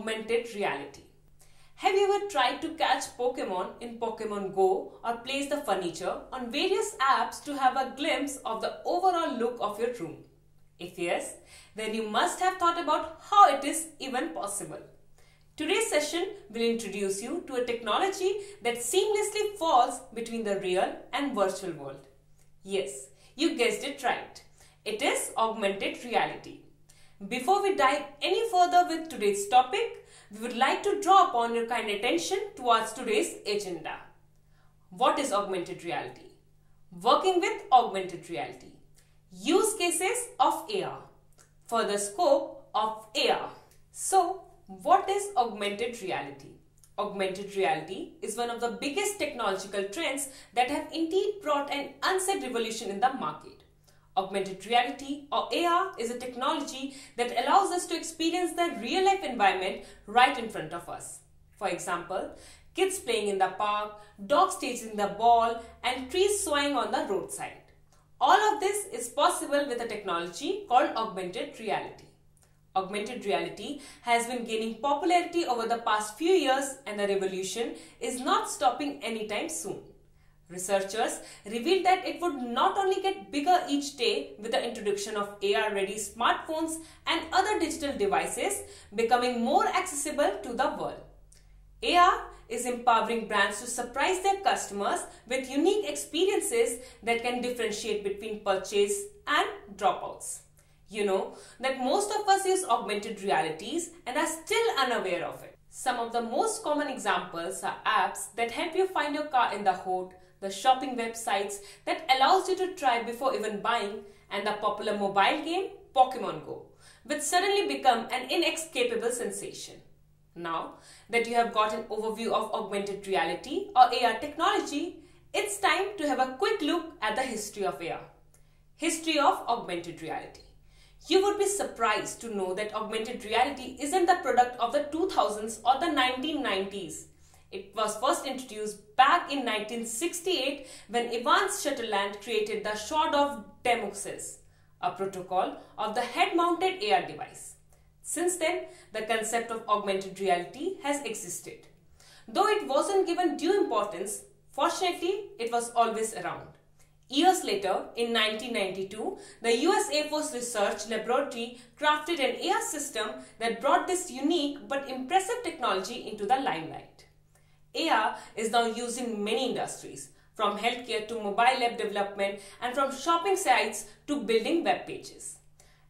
augmented reality. Have you ever tried to catch Pokemon in Pokemon Go or place the furniture on various apps to have a glimpse of the overall look of your room? If yes, then you must have thought about how it is even possible. Today's session will introduce you to a technology that seamlessly falls between the real and virtual world. Yes, you guessed it right. It is augmented reality. Before we dive any further with today's topic, we would like to draw upon your kind attention towards today's agenda. What is augmented reality? Working with augmented reality. Use cases of AR. Further scope of AR. So, what is augmented reality? Augmented reality is one of the biggest technological trends that have indeed brought an unsaid revolution in the market. Augmented reality or AR is a technology that allows us to experience the real life environment right in front of us. For example, kids playing in the park, dogs chasing the ball, and trees swaying on the roadside. All of this is possible with a technology called augmented reality. Augmented reality has been gaining popularity over the past few years and the revolution is not stopping anytime soon. Researchers revealed that it would not only get bigger each day with the introduction of AR ready smartphones and other digital devices becoming more accessible to the world. AR is empowering brands to surprise their customers with unique experiences that can differentiate between purchase and dropouts. You know that most of us use augmented realities and are still unaware of it. Some of the most common examples are apps that help you find your car in the hood, the shopping websites that allows you to try before even buying, and the popular mobile game Pokemon Go, which suddenly become an inescapable sensation. Now that you have got an overview of augmented reality or AR technology, it's time to have a quick look at the history of AR. History of augmented reality. You would be surprised to know that augmented reality isn't the product of the 2000s or the 1990s. It was first introduced back in 1968 when Evans Sutherland created the Sword of Damocles, a protocol of the head-mounted AR device. Since then, the concept of augmented reality has existed. Though it wasn't given due importance, fortunately, it was always around. Years later, in 1992, the US Air Force Research Laboratory crafted an AR system that brought this unique but impressive technology into the limelight. AR is now used in many industries, from healthcare to mobile app development and from shopping sites to building web pages.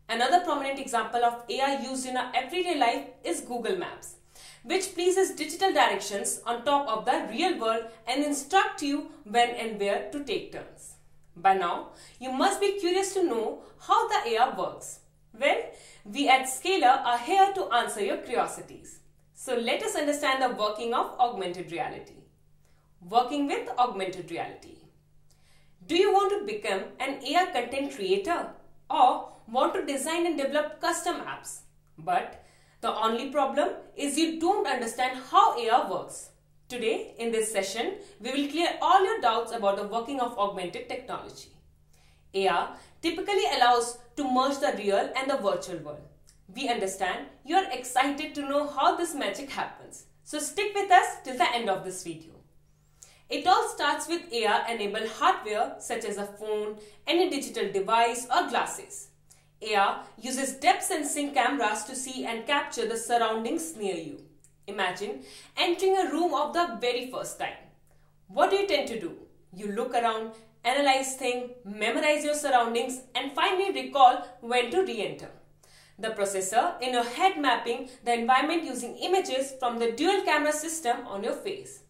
Another prominent example of AR used in our everyday life is Google Maps, which places digital directions on top of the real world and instruct you when and where to take turns. By now, you must be curious to know how the AR works. Well, we at Scaler are here to answer your curiosities. So let us understand the working of augmented reality. Working with augmented reality. Do you want to become an AR content creator or want to design and develop custom apps? But the only problem is you don't understand how AR works. Today, in this session, we will clear all your doubts about the working of augmented technology. AR typically allows to merge the real and the virtual world. We understand you are excited to know how this magic happens. So stick with us till the end of this video. It all starts with AR enabled hardware such as a phone, any digital device or glasses. AR uses depth sensing cameras to see and capture the surroundings near you. Imagine entering a room of the very first time. What do you tend to do? You look around, analyze things, memorize your surroundings and finally recall when to re-enter the processor in your head mapping the environment using images from the dual camera system on your face.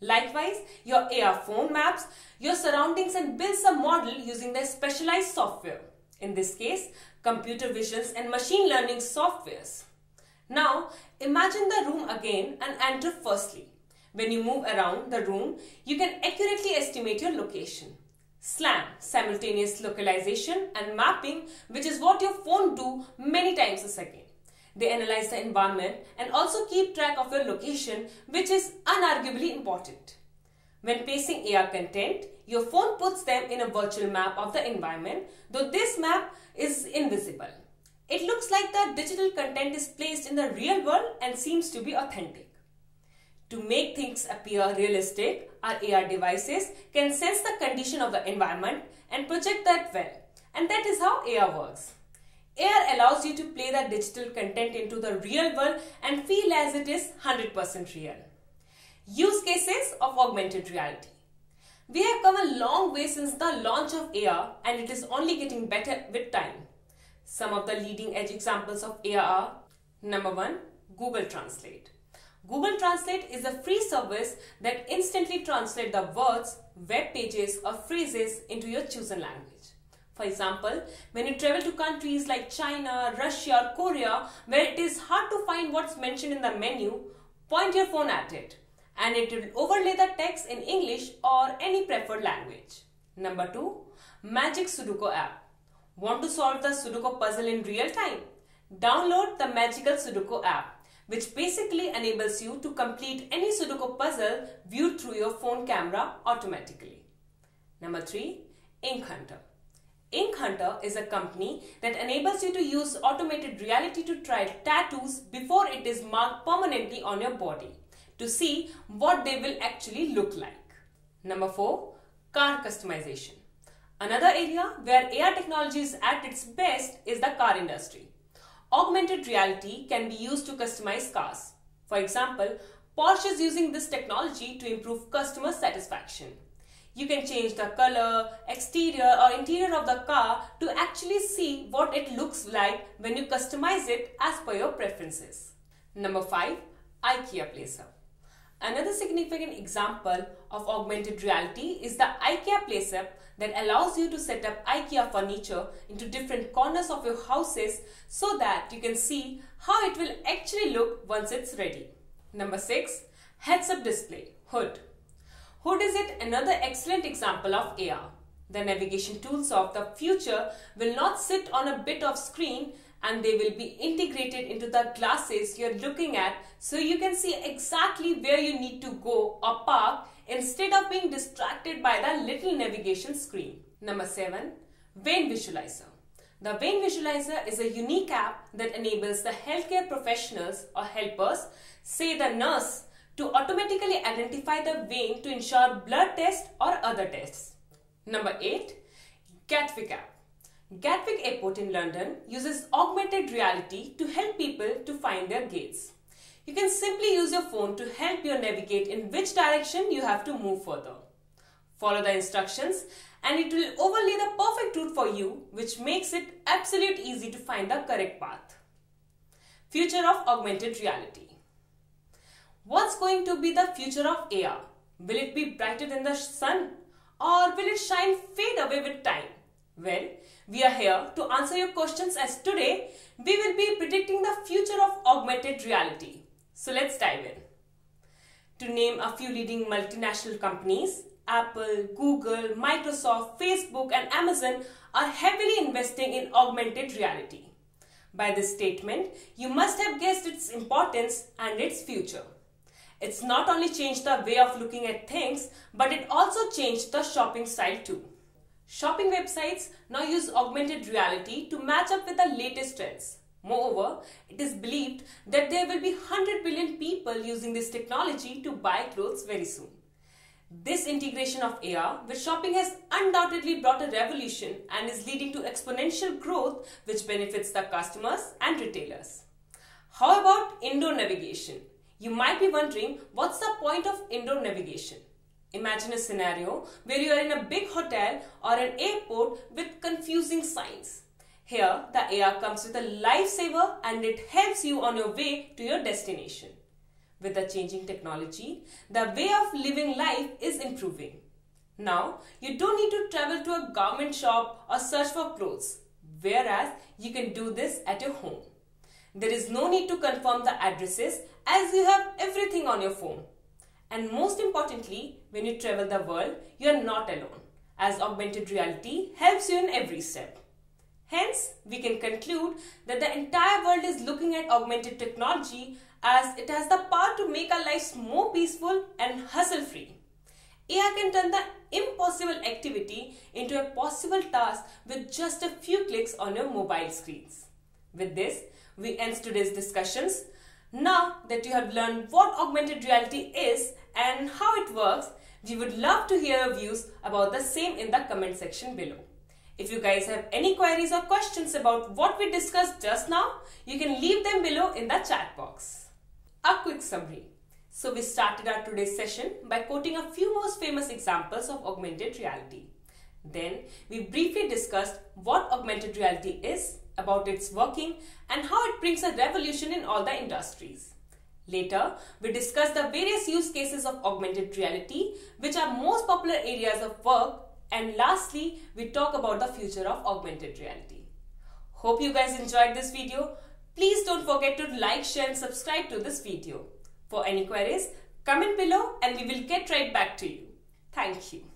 Likewise, your AR phone maps your surroundings and builds a model using the specialized software. In this case, computer visions and machine learning softwares. Now, imagine the room again and enter firstly. When you move around the room, you can accurately estimate your location. SLAM, simultaneous localization and mapping, which is what your phone do many times a second. They analyze the environment and also keep track of your location, which is unarguably important. When pasting AR content, your phone puts them in a virtual map of the environment, though this map is invisible. It looks like the digital content is placed in the real world and seems to be authentic. To make things appear realistic, our AR devices can sense the condition of the environment and project that well. And that is how AR works. AR allows you to play the digital content into the real world and feel as it is 100% real. Use cases of augmented reality. We have come a long way since the launch of AR and it is only getting better with time. Some of the leading edge examples of AR are Number 1. Google Translate. Google Translate is a free service that instantly translates the words, web pages or phrases into your chosen language. For example, when you travel to countries like China, Russia or Korea where it is hard to find what's mentioned in the menu, point your phone at it and it will overlay the text in English or any preferred language. Number 2. Magic Sudoku app. Want to solve the Sudoku puzzle in real time? Download the Magical Sudoku app which basically enables you to complete any Sudoku puzzle viewed through your phone camera automatically. Number 3. Ink Hunter. Ink Hunter is a company that enables you to use automated reality to try tattoos before it is marked permanently on your body to see what they will actually look like. Number 4. Car customization. Another area where AR technology is at its best is the car industry. Augmented reality can be used to customize cars. For example, Porsche is using this technology to improve customer satisfaction. You can change the color, exterior or interior of the car to actually see what it looks like when you customize it as per your preferences. Number 5. IKEA Placer. Another significant example of augmented reality is the IKEA Placer that allows you to set up IKEA furniture into different corners of your houses so that you can see how it will actually look once it's ready. Number 6. Heads-up display, HUD. HUD is yet another excellent example of AR. The navigation tools of the future will not sit on a bit of screen and they will be integrated into the glasses you're looking at so you can see exactly where you need to go or park instead of being distracted by the little navigation screen. Number 7. Vein Visualizer. The Vein Visualizer is a unique app that enables the healthcare professionals or helpers, say the nurse, to automatically identify the vein to ensure blood test or other tests. Number 8. Gatwick app. Gatwick Airport in London uses augmented reality to help people to find their gates. You can simply use your phone to help you navigate in which direction you have to move further. Follow the instructions and it will overlay the perfect route for you which makes it absolute easy to find the correct path. Future of augmented reality. What's going to be the future of AR? Will it be brighter than the sun? Or will it shine fade away with time? Well, we are here to answer your questions as today we will be predicting the future of augmented reality. So let's dive in. To name a few leading multinational companies, Apple, Google, Microsoft, Facebook and Amazon are heavily investing in augmented reality. By this statement, you must have guessed its importance and its future. It's not only changed the way of looking at things, but it also changed the shopping style too. Shopping websites now use augmented reality to match up with the latest trends. Moreover, it is believed that there will be 100 billion people using this technology to buy clothes very soon. This integration of AR with shopping has undoubtedly brought a revolution and is leading to exponential growth which benefits the customers and retailers. How about indoor navigation? You might be wondering what's the point of indoor navigation? Imagine a scenario where you are in a big hotel or an airport with confusing signs. Here, the AR comes with a lifesaver and it helps you on your way to your destination. With the changing technology, the way of living life is improving. Now, you don't need to travel to a garment shop or search for clothes, whereas you can do this at your home. There is no need to confirm the addresses as you have everything on your phone. And most importantly, when you travel the world, you are not alone, as augmented reality helps you in every step. Hence, we can conclude that the entire world is looking at augmented technology as it has the power to make our lives more peaceful and hustle free. AI can turn the impossible activity into a possible task with just a few clicks on your mobile screens. With this, we end today's discussions. Now that you have learned what augmented reality is and how it works, we would love to hear your views about the same in the comment section below. If you guys have any queries or questions about what we discussed just now, you can leave them below in the chat box. A quick summary. So we started our today's session by quoting a few most famous examples of augmented reality. Then we briefly discussed what augmented reality is, about its working and how it brings a revolution in all the industries. Later, we discuss the various use cases of augmented reality which are most popular areas of work and lastly, we talk about the future of augmented reality. Hope you guys enjoyed this video. Please don't forget to like, share and subscribe to this video. For any queries, comment below and we will get right back to you. Thank you.